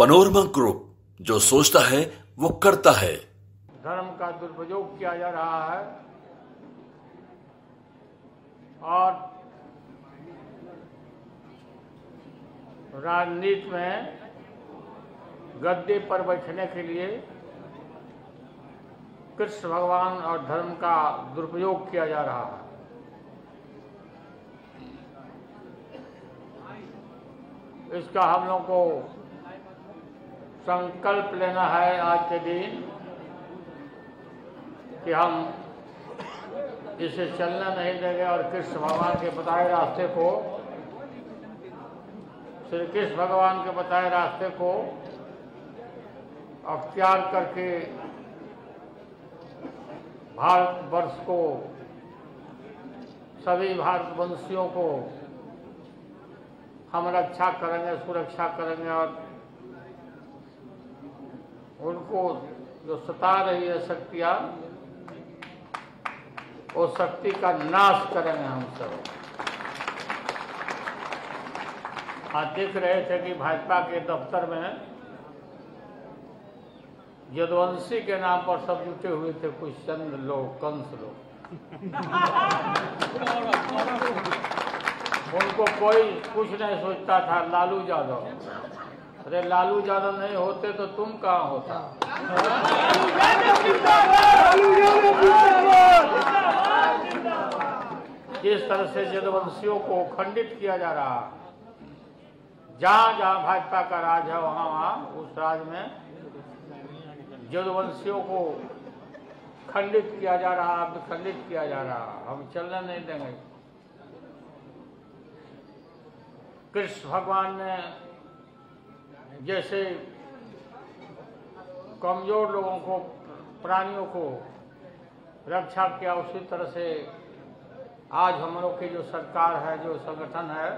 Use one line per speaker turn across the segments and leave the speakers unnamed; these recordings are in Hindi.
पनोरमा ग्रुप जो सोचता है, वो करता है।
धर्म का दुरुपयोग किया जा रहा है। और राजनीति में गद्दे पर बैठने के लिए कृष्ण भगवान और धर्म का दुरुपयोग किया जा रहा है। इसका हम लोग को संकल्प लेना है आज के दिन कि हम इसे चलना नहीं देंगे और कृष्ण भगवान के बताए रास्ते को, श्री कृष्ण भगवान के बताए रास्ते को अख्तियार करके भारतवर्ष को, सभी भारतवंशियों को हम रक्षा करेंगे, सुरक्षा करेंगे और उनको जो सता रही है शक्तियाँ, वो शक्ति का नाश करेंगे हम सब। आज देख रहे थे कि भाजपा के दफ्तर में यदुवंशी के नाम पर सब जुटे हुए थे कुछ चंद लोग, कंस लोग। उनको कोई कुछ नहीं सोचता था, लालू यादव। अरे लालू यादव नहीं होते तो तुम कहाँ होता? जिस तरह से जदवंशियों को खंडित किया जा रहा, जहाँ जहाँ भाजपा का राज है, वहाँ वहाँ उस राज में जदवंशियों को खंडित किया जा रहा अब खंडित किया जा रहा। हम चलने नहीं देंगे। कृष्ण भगवान ने जैसे कमज़ोर लोगों को, प्राणियों को रक्षा किया, उसी तरह से आज हम लोग की जो सरकार है, जो संगठन है,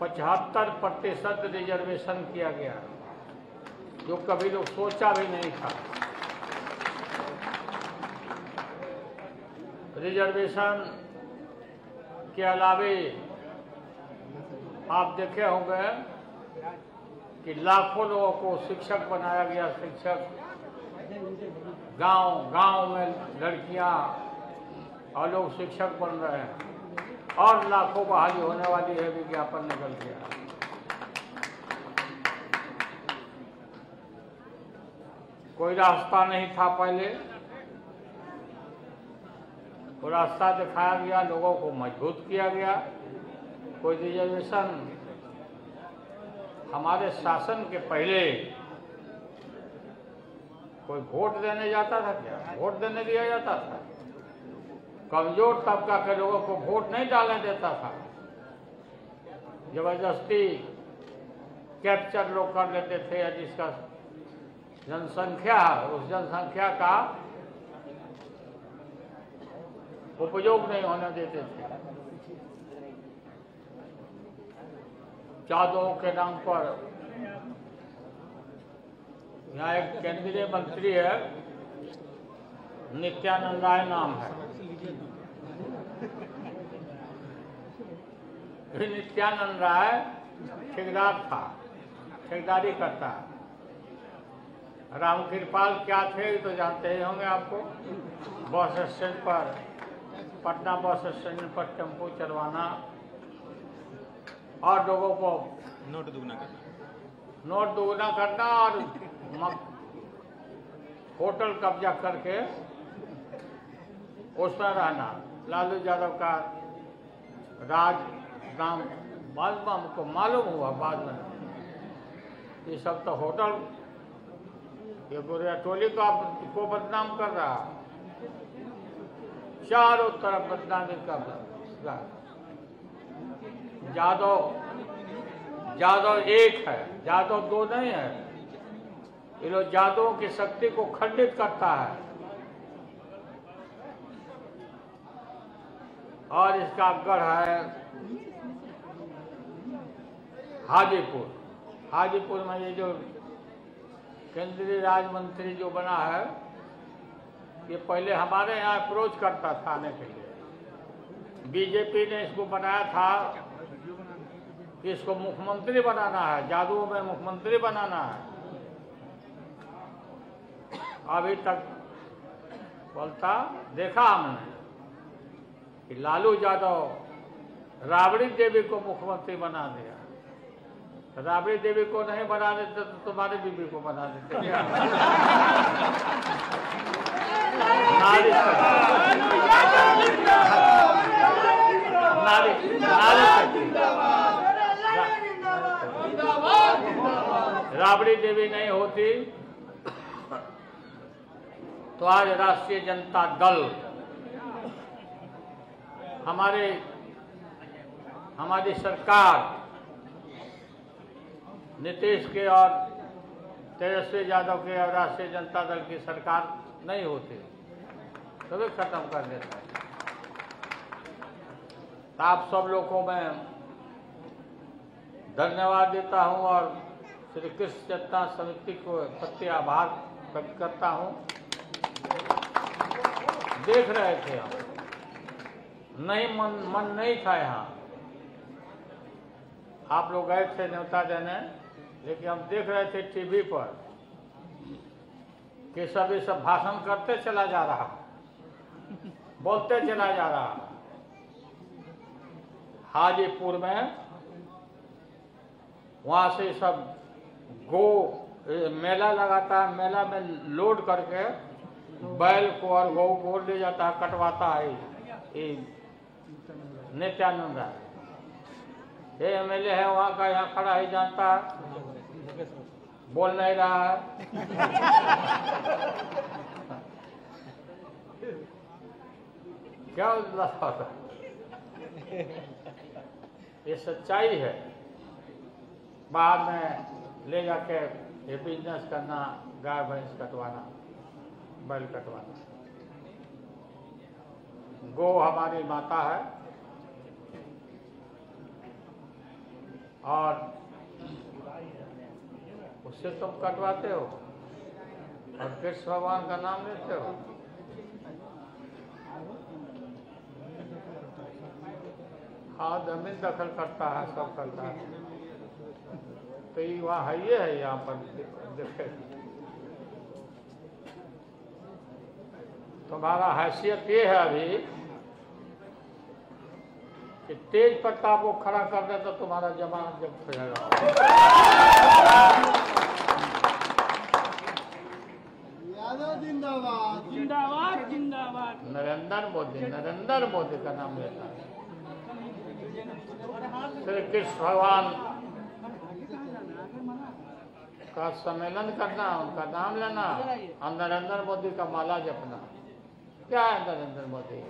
पचहत्तर प्रतिशत रिजर्वेशन किया गया, जो कभी लोग सोचा भी नहीं था। रिजर्वेशन के अलावे आप देखे होंगे कि लाखों लोगों को शिक्षक बनाया गया, शिक्षक। गाँव गाँव में लड़कियाँ और लोग शिक्षक बन रहे हैं। और लाखों बहाली होने वाली है, विज्ञापन निकल गया। कोई रास्ता नहीं था पहले। वो रास्ता दिखाया गया, लोगों को मज़बूत किया गया। कोई रिजर्वेशन हमारे शासन के पहले कोई वोट देने जाता था क्या? वोट देने दिया जाता था। कमज़ोर तबका के लोगों को वोट नहीं डालने देता था। ज़बरदस्ती कैप्चर लोग कर लेते थे या जिसका जनसंख्या, उस जनसंख्या का उपयोग नहीं होने देते थे। जादवों के नाम पर। यहाँ एक केंद्रीय मंत्री है, नित्यानंद राय नाम है। नित्यानंद राय ठेकेदार था, ठेकेदारी करता है। राम कृपाल क्या थे तो जानते ही होंगे आपको। बस स्टैंड पर, पटना बस स्टैंड पर टेंपो चलवाना और लोगों को।
नोट दुगना करना।
नोट दोगुना करना और होटल कब्जा करके उसमें रहना। लालू यादव का राज नाम बाद में हमको मालूम हुआ बाद में। ये सब तो होटल ये गोरिया टोली को आप को बदनाम कर रहा। चारों तरफ़ बदनामी कर रहा। यादव यादव एक है यादव दो नहीं है। ये लोग यादवों की शक्ति को खंडित करता है। और इसका गढ़ है हाजीपुर। हाजीपुर में ये जो केंद्रीय राज्य मंत्री जो बना है, ये पहले हमारे यहाँ अप्रोच करता था आने के लिए। बीजेपी ने इसको बनाया था कि इसको मुख्यमंत्री बनाना है जादू में मुख्यमंत्री बनाना है। अभी तक बोलता देखा हमने कि लालू यादव राबड़ी देवी को मुख्यमंत्री बना दिया। राबड़ी देवी को नहीं बना देते तो तुम्हारी बीबी को बना देते? नारी नारी नारी शक्ति। राबड़ी देवी नहीं होती तो आज राष्ट्रीय जनता दल, हमारे, हमारी सरकार, नीतीश के और तेजस्वी यादव के और राष्ट्रीय जनता दल की सरकार नहीं होती तो भी खत्म कर देता है। आप सब लोगों को मैं धन्यवाद देता हूँ और श्री कृष्ण चेतना समिति को प्रति आभार व्यक्त करता हूँ। देख रहे थे हम नहीं, मन मन नहीं था यहाँ। आप लोग गए थे न्योता देने लेकिन हम देख रहे थे टीवी पर कि सब ये सब भाषण करते चला जा रहा। बोलते चला जा रहा। हाजीपुर में वहाँ से सब गो मेला लगाता है मेला में लोड करके बैल को और गौ को ले जाता है कटवाता है। ये नित्यानंद राय ये एमएलए है, वहाँ का यहाँ खड़ा ही, जानता है। बोल नहीं रहा है। क्या होता ये सच्चाई है। बाद में ले जाके ये बिज़नेस करना, गाय भैंस कटवाना, बैल कटवाना। गो हमारी माता है। और उससे तुम कटवाते हो और कृष्ण भगवान का नाम लेते हो। हाँ ज़मीन दखल करता है, सब करता है। तो ये वहाँ है ये है यहाँ पर देखे तुम्हारा हैसियत ये है अभी कि तेज प्रताप को खड़ा कर दे तो तुम्हारा जमानत जब हो।
यादव जिंदाबाद।
जिंदाबाद जिंदाबाद।
नरेंद्र मोदी नरेंद्र मोदी का नाम लेता है। श्री कृष्ण भगवान का सम्मेलन करना, उनका नाम लेना और नरेंद्र मोदी का माला जपना। क्या है नरेंद्र मोदी?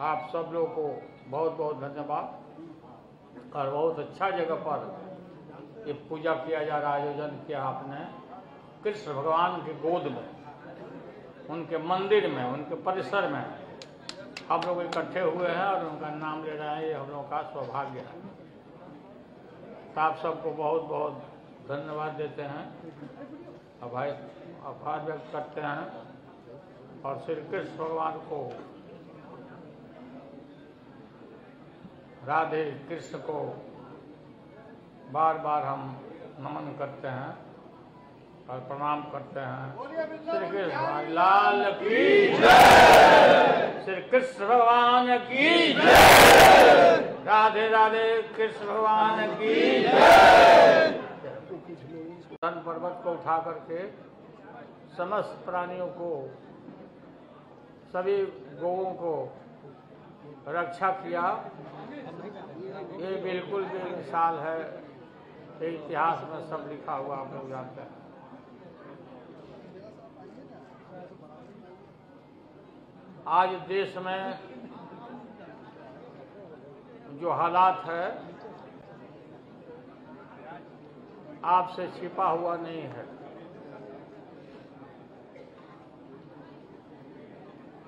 आप सब लोग को बहुत बहुत धन्यवाद और बहुत अच्छा जगह पर ये पूजा किया जा रहा, आयोजन किया आपने। कृष्ण भगवान के गोद में, उनके मंदिर में, उनके परिसर में हम लोग इकट्ठे हुए हैं और उनका नाम ले रहे हैं, ये हम लोगों का सौभाग्य है। तो आप सबको बहुत बहुत धन्यवाद देते हैं। और भाई, आभार व्यक्त करते हैं और श्री कृष्ण भगवान को, राधे कृष्ण को बार बार हम नमन करते हैं। और प्रणाम करते हैं। श्री कृष्ण लाल की जय। श्री कृष्ण भगवान की जय। राधे राधे कृष्ण भगवान की जय। धन पर्वत को उठा करके समस्त प्राणियों को सभी गौओं को रक्षा किया। ये बिल्कुल भी मिसाल है। इतिहास में सब लिखा हुआ आप लोग जानते हैं। आज देश में जो हालात है, आपसे छिपा हुआ नहीं है।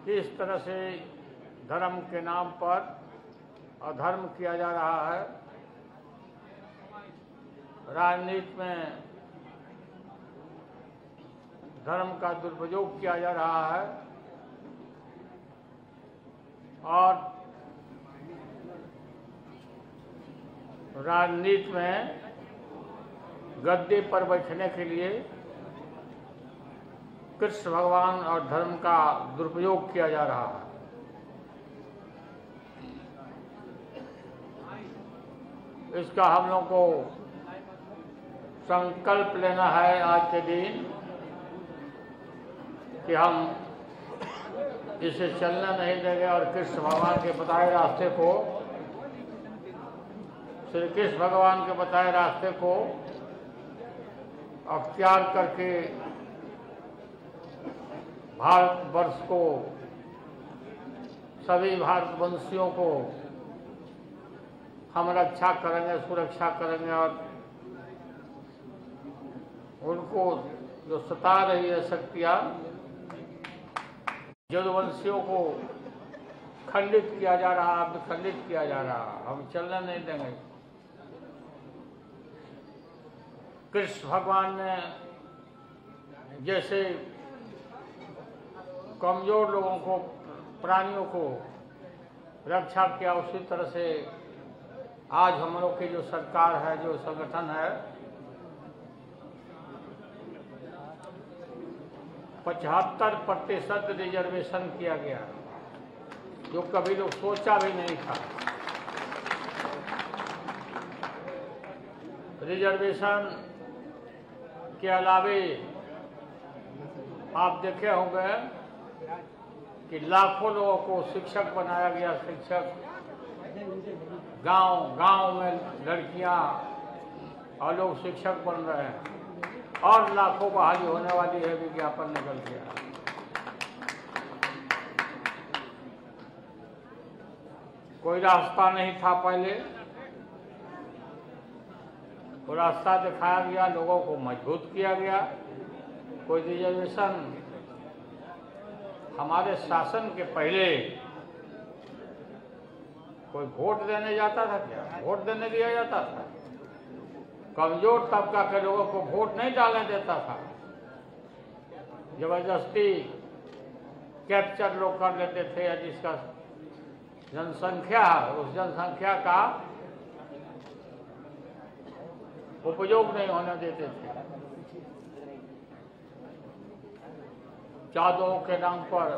किस तरह से धर्म के नाम पर अधर्म किया जा रहा है, राजनीति में धर्म का दुरुपयोग किया जा रहा है और राजनीति में गद्दे पर बैठने के लिए कृष्ण भगवान और धर्म का दुरुपयोग किया जा रहा है। इसका हम लोग को संकल्प लेना है आज के दिन कि हम इसे चलना नहीं देंगे और कृष्ण भगवान के बताए रास्ते को, श्री कृष्ण भगवान के बताए रास्ते को अख्तियार करके भारतवर्ष को, सभी भारतवंशियों को हम रक्षा करेंगे, सुरक्षा करेंगे और उनको जो सता रही है शक्तियाँ यदुवंशियों को खंडित किया जा रहा, अब खंडित किया जा रहा, हम चलने नहीं देंगे। कृष्ण भगवान ने जैसे कमज़ोर लोगों को, प्राणियों को रक्षा किया, उसी तरह से आज हम लोग की जो सरकार है, जो संगठन है पचहत्तर प्रतिशत रिजर्वेशन किया गया, जो कभी लोग सोचा भी नहीं था। रिजर्वेशन के अलावे आप देखे होंगे कि लाखों लोगों को शिक्षक बनाया गया, शिक्षक गाँव गाँव में लड़कियाँ और लोग शिक्षक बन रहे हैं। और लाखों बहाली होने वाली है विज्ञापन निकल गया। कोई रास्ता नहीं था पहले। वो रास्ता दिखाया गया, लोगों को मज़बूत किया गया। कोई रिजर्वेशन हमारे शासन के पहले कोई वोट देने जाता था क्या? वोट देने दिया जाता था। कमज़ोर तबका के लोगों को वोट नहीं डालने देता था। ज़बरदस्ती कैप्चर लोग कर लेते थे या जिसका जनसंख्या, उस जनसंख्या का उपयोग नहीं होने देते थे। जादवों के नाम पर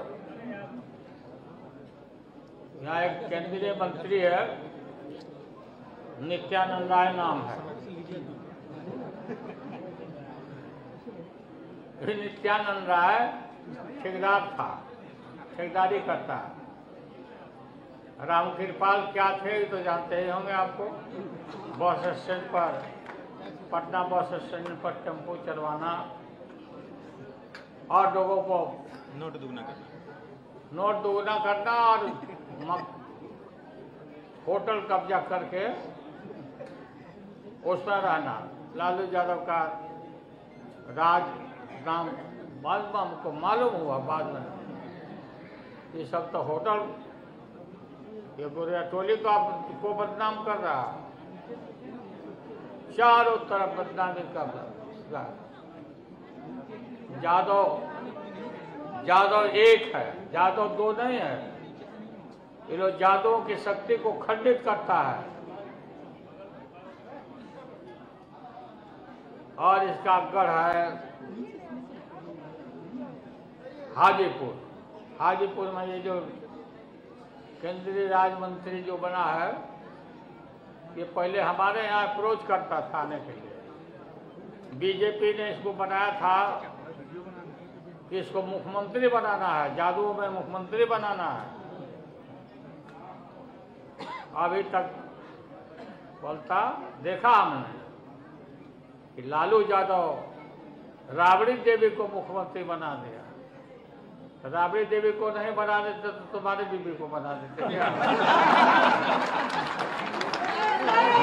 यहाँ एक केंद्रीय मंत्री है, नित्यानंद राय नाम है। नित्यानंद राय ठेकेदार था। ठेकेदारी करता राम कृपाल क्या थे तो जानते ही होंगे आपको। बस स्टैंड पर पटना बस स्टैंड पर टेंपो चलवाना और लोगों को
नोट दुगना करना।
नोट दोगुना करना और होटल कब्जा करके उसमें रहना। लालू यादव का राज नाम बाद में हमको मालूम हुआ बाद में ये सब तो होटल ये गोरिया टोली का को बदनाम कर रहा चारों तरफ़ बदनामी कर रहा यादव यादव एक है यादव दो नहीं है ये लोग यादवों की शक्ति को खंडित करता है और इसका गढ़ है हाजीपुर। हाजीपुर में ये जो केंद्रीय राज्य मंत्री जो बना है, ये पहले हमारे यहाँ अप्रोच करता था आने के लिए। बीजेपी ने इसको बनाया था कि इसको मुख्यमंत्री बनाना है जादू में मुख्यमंत्री बनाना है। अभी तक बोलता, देखा हमने। कि लालू यादव राबड़ी देवी को मुख्यमंत्री बना दिया। राबड़ी देवी को नहीं बना देते तो तुम्हारी बीबी को बना देते।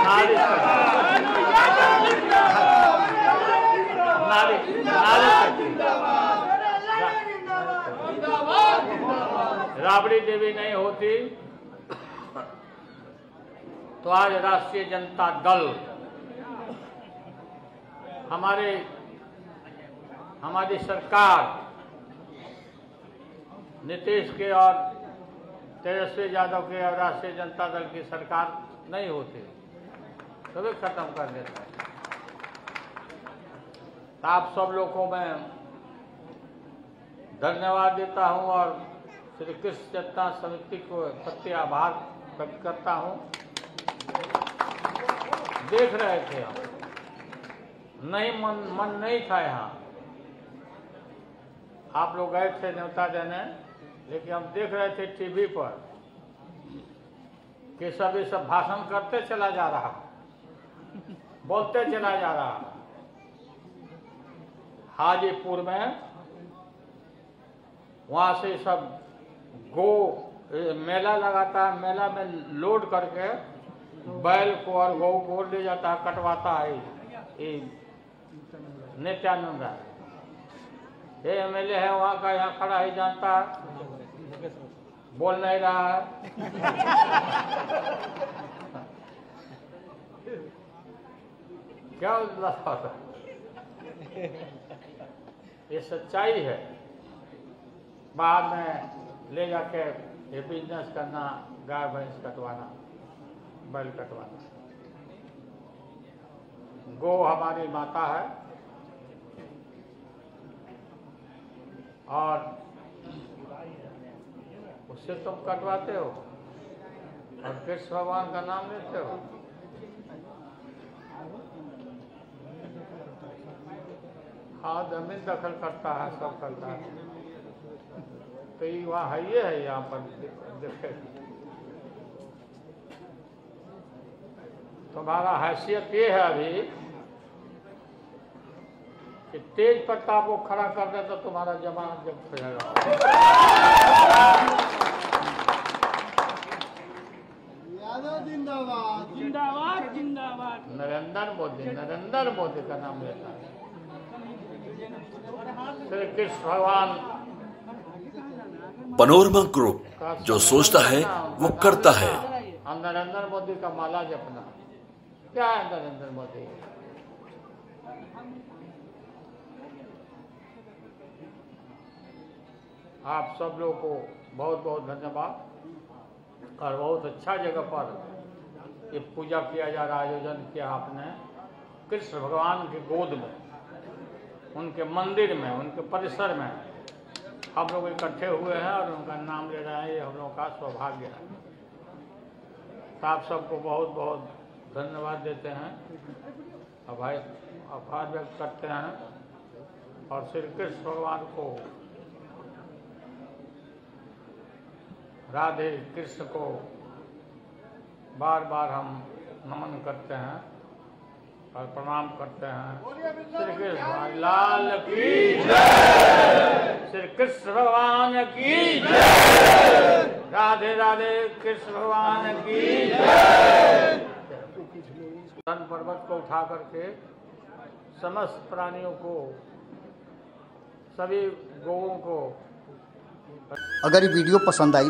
नारी राबड़ी देवी नहीं होती तो आज राष्ट्रीय जनता दल हमारे, हमारी सरकार नीतीश के और तेजस्वी यादव के और राष्ट्रीय जनता दल की सरकार नहीं होती तो भी खत्म कर देता है। तो आप सब लोग मैं धन्यवाद देता हूँ और श्री कृष्ण चेतना समिति को प्रति आभार व्यक्त करता हूँ। देख रहे थे हम नहीं, मन मन नहीं था यहाँ। आप लोग गए थे न्योता देने, लेकिन हम देख रहे थे टीवी पर कि सब ये सब भाषण करते चला जा रहा। बोलते चला जा रहा। हाजीपुर में वहाँ से सब गो मेला लगाता है मेला में लोड करके बैल को और गौ को ले जाता है कटवाता है ये। नित्यानंद है ये एमएलए है, वहाँ का यहाँ खड़ा ही जानता है। बोल नहीं रहा है। क्या ये सच्चाई है। बाद में ले जाके ये बिज़नेस करना, गाय भैंस कटवाना, बैल कटवाना। गो हमारी माता है। और उससे तुम कटवाते हो और कृष्ण भगवान का नाम लेते हो। हाँ ज़मीन दखल करता है, सब करता है। तो ये वहाँ है, ये है यहाँ पर, देखे। तुम्हारा हैसियत ये है अभी कि तेज प्रताप को खड़ा कर दे तो तुम्हारा जमानत हो।
जिंदाबाद।
जिंदाबाद
नरेंद्र मोदी नरेंद्र मोदी का नाम लेता है। श्री कृष्ण भगवान?
पनोरमा ग्रुप जो सोचता है वो करता है।
हम नरेंद्र मोदी का माला जपना। क्या है नरेंद्र मोदी? आप सब लोगों को बहुत बहुत धन्यवाद। और बहुत अच्छा जगह पर ये पूजा किया जा रहा आयोजन किया आपने। कृष्ण भगवान की गोद में, उनके मंदिर में, उनके परिसर में हम लोग इकट्ठे हुए हैं और उनका नाम ले रहे हैं, ये हम लोग का सौभाग्य है। तो आप सबको बहुत बहुत धन्यवाद देते हैं। और भाई आभार व्यक्त करते हैं। और श्री कृष्ण भगवान को राधे कृष्ण को बार बार हम नमन करते हैं और प्रणाम करते हैं। श्री कृष्ण लाल की श्री कृष्ण भगवान की राधे राधे कृष्ण भगवान की धन पर्वत को उठा करके समस्त प्राणियों को, सभी गौओं को
अगर ये वीडियो पसंद आई